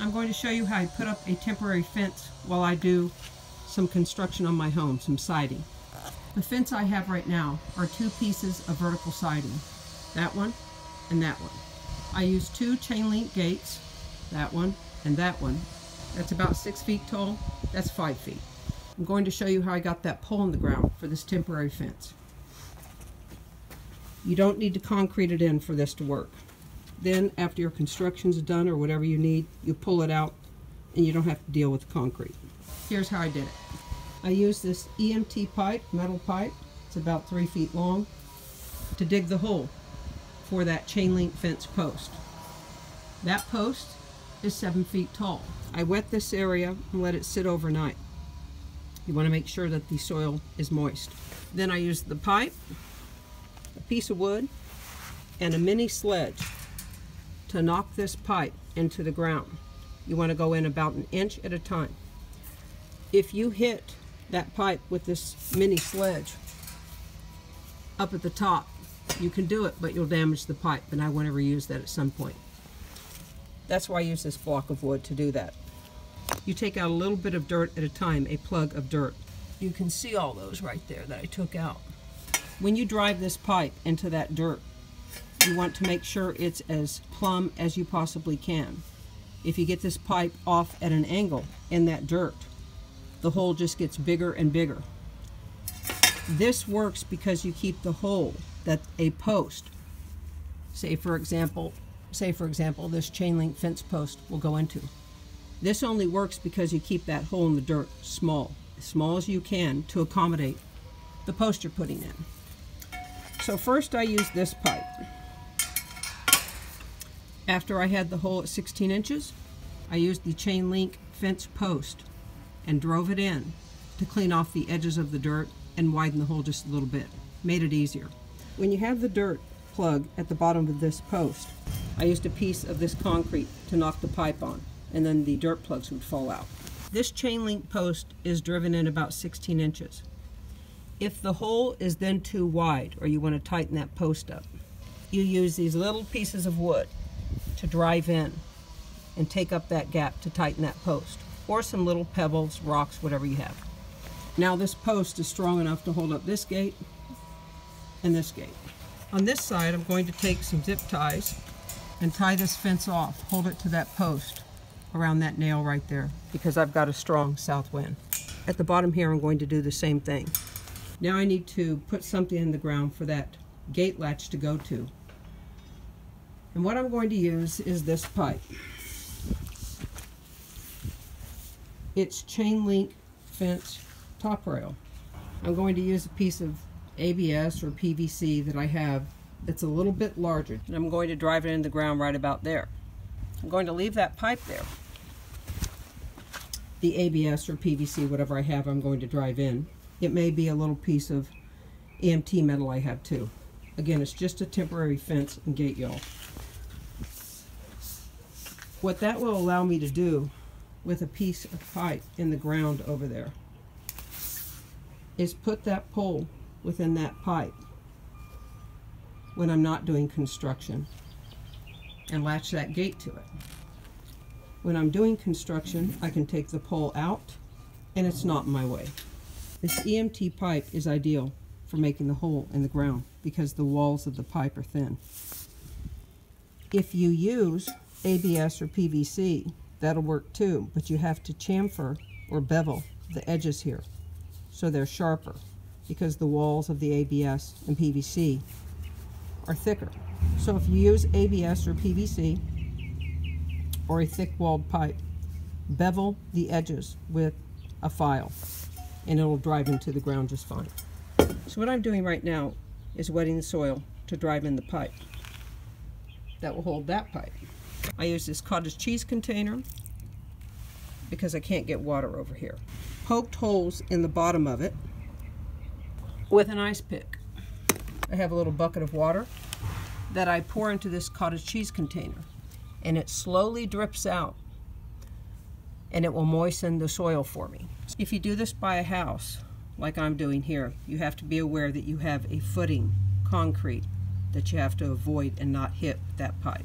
I'm going to show you how I put up a temporary fence while I do some construction on my home, some siding. The fence I have right now are two pieces of vertical siding, that one and that one. I use two chain link gates, that one and that one. That's about six feet tall, that's five feet. I'm going to show you how I got that pole in the ground for this temporary fence. You don't need to concrete it in for this to work. Then after your construction's done or whatever you need, you pull it out and you don't have to deal with concrete. Here's how I did it. I used this EMT pipe, metal pipe, it's about three feet long, to dig the hole for that chain link fence post. That post is seven feet tall. I wet this area and let it sit overnight. You want to make sure that the soil is moist. Then I used the pipe, a piece of wood, and a mini sledge to knock this pipe into the ground. You want to go in about an inch at a time. If you hit that pipe with this mini sledge up at the top, you can do it, but you'll damage the pipe, and I won't ever use that at some point. That's why I use this block of wood to do that. You take out a little bit of dirt at a time, a plug of dirt. You can see all those right there that I took out. When you drive this pipe into that dirt, you want to make sure it's as plumb as you possibly can. If you get this pipe off at an angle in that dirt, the hole just gets bigger and bigger. This works because you keep the hole that a post, say for example, say for example, this chain link fence post will go into. This only works because you keep that hole in the dirt small, as small as you can to accommodate the post you're putting in. So first I use this pipe. After I had the hole at 16 inches, I used the chain link fence post and drove it in to clean off the edges of the dirt and widen the hole just a little bit. Made it easier. When you have the dirt plug at the bottom of this post, I used a piece of this concrete to knock the pipe on and then the dirt plugs would fall out. This chain link post is driven in about 16 inches. If the hole is then too wide or you want to tighten that post up, you use these little pieces of wood to drive in and take up that gap to tighten that post or some little pebbles, rocks, whatever you have. Now this post is strong enough to hold up this gate and this gate. On this side, I'm going to take some zip ties and tie this fence off, hold it to that post around that nail right there because I've got a strong south wind. At the bottom here, I'm going to do the same thing. Now I need to put something in the ground for that gate latch to go to. And what I'm going to use is this pipe. It's chain link fence top rail. I'm going to use a piece of ABS or PVC that I have that's a little bit larger. And I'm going to drive it in the ground right about there. I'm going to leave that pipe there. The ABS or PVC, whatever I have, I'm going to drive in. It may be a little piece of EMT metal I have too. Again, it's just a temporary fence and gate y'all. What that will allow me to do with a piece of pipe in the ground over there is put that pole within that pipe when I'm not doing construction and latch that gate to it. When I'm doing construction, I can take the pole out and it's not in my way. This EMT pipe is ideal for making the hole in the ground because the walls of the pipe are thin. If you use ABS or PVC, that'll work too, but you have to chamfer or bevel the edges here so they're sharper because the walls of the ABS and PVC are thicker. So if you use ABS or PVC or a thick walled pipe, bevel the edges with a file and it'll drive into the ground just fine. So what I'm doing right now is wetting the soil to drive in the pipe. That will hold that pipe. I use this cottage cheese container because I can't get water over here. Poked holes in the bottom of it with an ice pick. I have a little bucket of water that I pour into this cottage cheese container and it slowly drips out and it will moisten the soil for me. If you do this by a house, like I'm doing here, you have to be aware that you have a footing, concrete, that you have to avoid and not hit that pipe.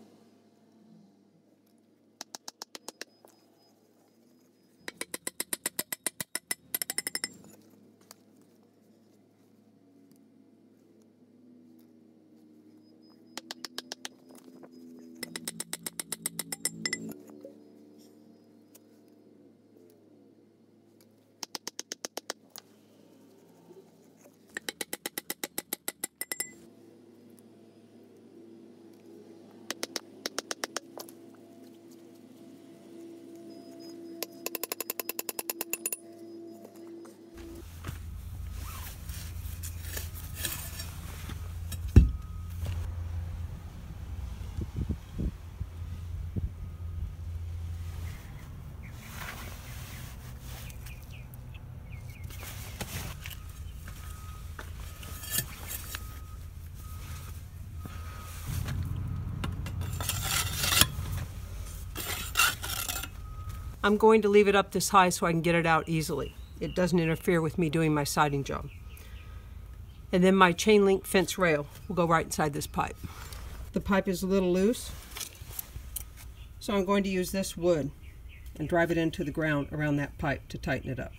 I'm going to leave it up this high so I can get it out easily. It doesn't interfere with me doing my siding job. And then my chain link fence rail will go right inside this pipe. The pipe is a little loose, so I'm going to use this wood and drive it into the ground around that pipe to tighten it up.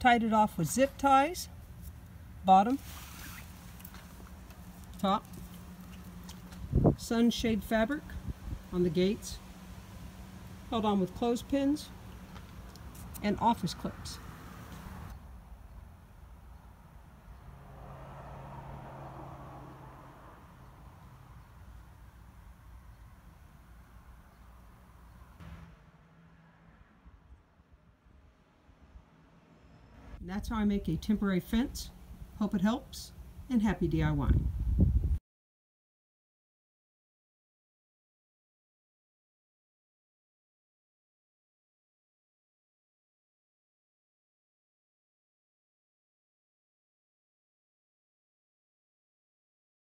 Tied it off with zip ties, bottom, top, sunshade fabric on the gates, held on with clothespins, and office clips. That's how I make a temporary fence. Hope it helps, and happy DIY.